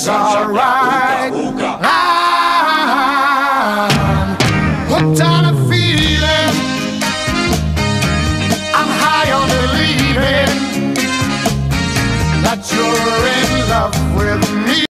It's alright. I'm hooked on a feeling. I'm high on believing that you're in love.